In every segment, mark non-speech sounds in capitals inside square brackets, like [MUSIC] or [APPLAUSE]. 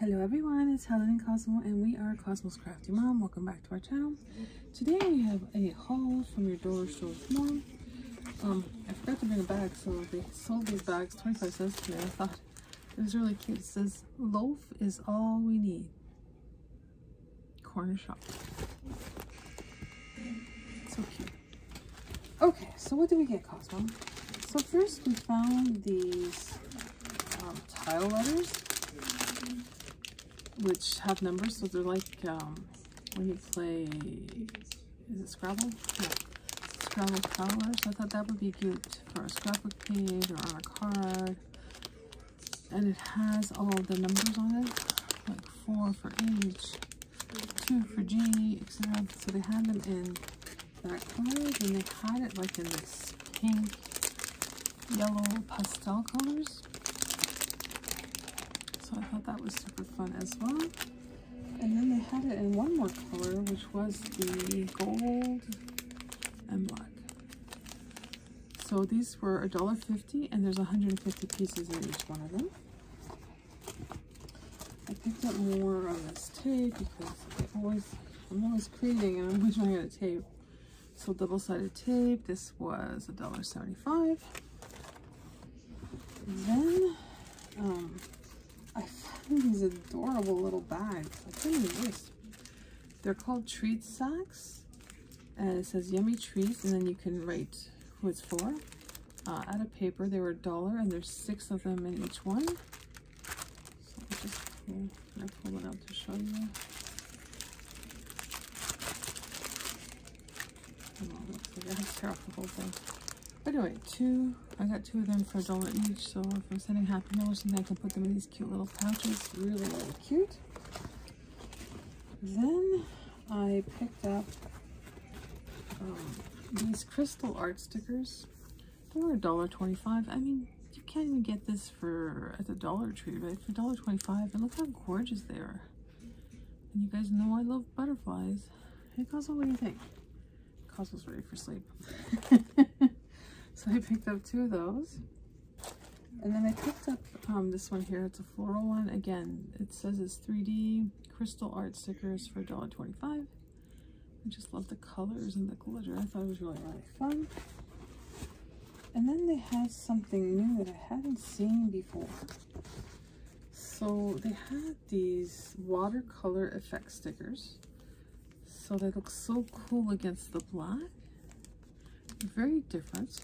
Hello everyone, it's Helen and Cosmo and we are Cosmo's Crafty Mom. Welcome back to our channel. Today we have a haul from your dollar store mom. Um, I forgot to bring a bag, so they sold these bags 25 cents today. I thought it was really cute. It says, loaf is all we need. Corner shop. So cute. Okay, so what did we get, Cosmo? So first we found these um, tile letters which have numbers, so they're like um, when you play, is it Scrabble? Yeah, Scrabble colors. I thought that would be cute for a scrapbook page or on a card. And it has all the numbers on it, like four for H, two for G, etc. So they had them in that color, and they had it like in this pink, yellow pastel colors. I thought that was super fun as well. And then they had it in one more color, which was the gold and black. So these were $1.50 and there's 150 pieces in each one of them. I picked up more on this tape because I always, I'm always creating and I'm always running out of tape. So double-sided tape, this was $1.75. Then um, these adorable little bags. I couldn't resist. They're called treat sacks. And it says yummy treats, and then you can write who it's for. Uh, out of paper, they were a dollar, and there's six of them in each one. So I'll just pull, I pull it out to show you. Oh, looks like I tear off the whole thing. But anyway, two, I got two of them for a dollar each, so if I'm sending happy something, I can put them in these cute little pouches. Really, really cute. Then I picked up um, these crystal art stickers. They were a dollar twenty-five. I mean, you can't even get this for at the Dollar Tree, right? For dollar twenty-five, and look how gorgeous they are. And you guys know I love butterflies. Hey, Cosmo, what do you think? Cosmo's ready for sleep. [LAUGHS] So I picked up two of those. And then I picked up um, this one here. It's a floral one. Again, it says it's 3D crystal art stickers for $1.25. I just love the colors and the glitter. I thought it was really, really fun. And then they had something new that I hadn't seen before. So they had these watercolor effect stickers. So they look so cool against the black. Very different.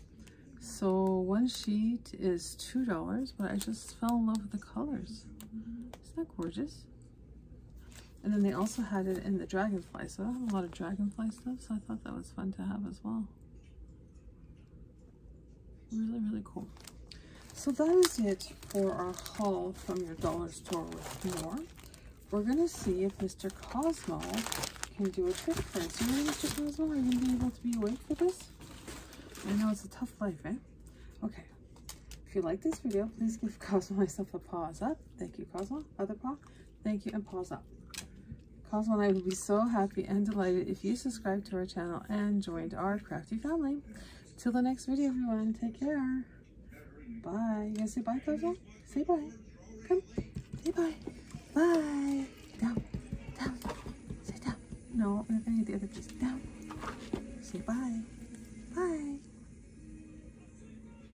So one sheet is $2, but I just fell in love with the colors. Isn't that gorgeous? And then they also had it in the dragonfly. So I have a lot of dragonfly stuff, so I thought that was fun to have as well. Really, really cool. So that is it for our haul from your dollar store with more. We're going to see if Mr. Cosmo can do a trick for us. You ready, Mr. Cosmo? Are you going to be able to be awake for this? I know it's a tough life, eh? Okay. If you like this video, please give [LAUGHS] Cosmo myself a paws up. Thank you, Cosmo. Other paw. Thank you, and paws up. Cosmo and I would be so happy and delighted if you subscribe to our channel and joined our crafty family. Till the next video, everyone. Take care. Bye. You guys say bye, Cosmo? Say bye. Come. Say bye. Bye. Down. Down. Say down. No, I'm going to need the other piece. Down. Say. Bye.